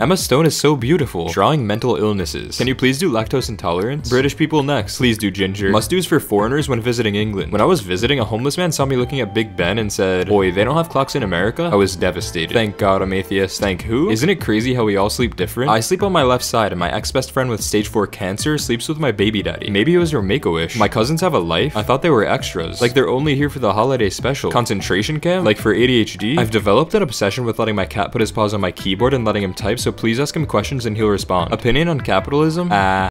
Emma Stone is so beautiful. Drawing mental illnesses. Can you please do lactose intolerance? British people next. Please do ginger. Must do's for foreigners when visiting England. When I was visiting, a homeless man saw me looking at Big Ben and said, Boy, they don't have clocks in America? I was devastated. Thank God I'm atheist. Thank who? Isn't it crazy how we all sleep different? I sleep on my left side and my ex-best friend with stage 4 cancer sleeps with my baby daddy. Maybe it was your make-a-wish. My cousins have a life? I thought they were extras. Like they're only here for the holiday special. Concentration camp? Like for ADHD? I've developed an obsession with letting my cat put his paws on my keyboard and letting him type, so please ask him questions and he'll respond. Opinion on capitalism? Ah.